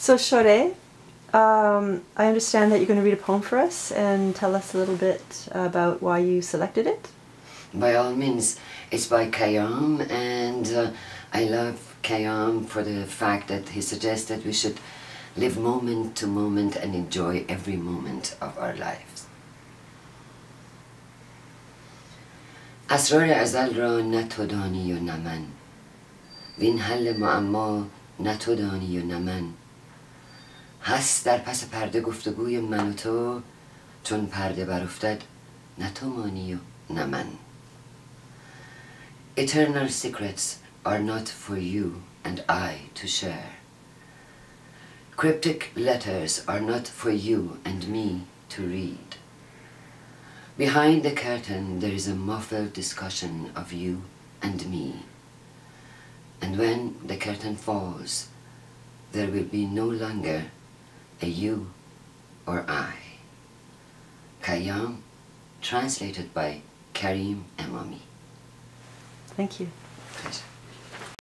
So Shohreh, um, I understand that you're going to read a poem for us and tell us a little bit about why you selected it. By all means, it's by Khayyam, and uh, I love Khayyam for the fact that he suggests that we should live moment to moment and enjoy every moment of our lives. اسرار ازل را نه تو دانی و نه من وین حل معما نه تو دانی و نه من هست در پس پرده گفتگوی من و تو چون پرده برافتد نه تو مانی و نه من Eternal secrets are not for you and I to share. Cryptic letters are not for you and me to read. Behind the curtain there is a muffled discussion of you and me. And when the curtain falls, there will be no longer a you or I. Khayyam, translated by Karim Emami. Thank you. Pleasure.